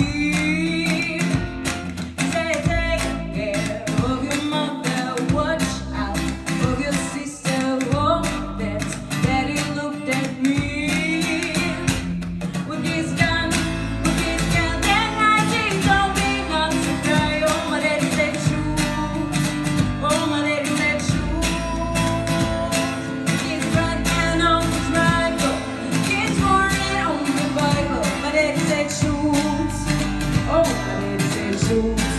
aquí. You.